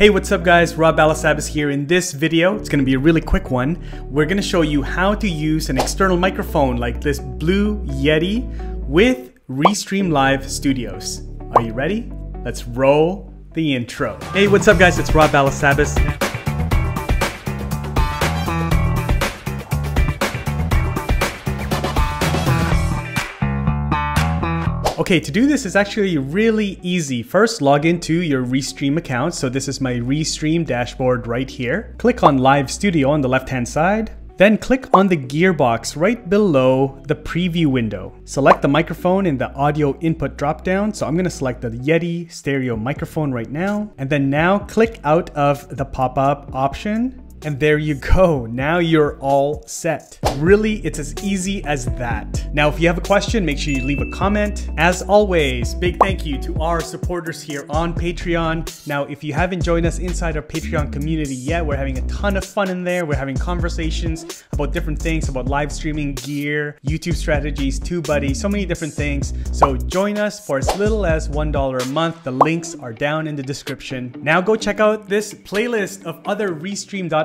Hey, what's up guys? Rob Balasabas here. In this video, it's gonna be a really quick one. We're gonna show you how to use an external microphone like this Blue Yeti with Restream Live Studios. Are you ready? Let's roll the intro. Hey, what's up guys? It's Rob Balasabas. Okay, to do this is actually really easy. First, log into your Restream account. So this is my Restream dashboard right here. Click on Live Studio on the left-hand side. Then click on the gearbox right below the preview window. Select the microphone in the audio input dropdown. So I'm gonna select the Yeti stereo microphone right now. And then now click out of the pop-up option and there you go, now you're all set. Really, it's as easy as that. Now, if you have a question, make sure you leave a comment. As always, big thank you to our supporters here on Patreon. Now, if you haven't joined us inside our Patreon community yet, we're having a ton of fun in there. We're having conversations about different things, about live streaming gear, YouTube strategies, TubeBuddy, so many different things. So join us for as little as $1 a month. The links are down in the description. Now go check out this playlist of other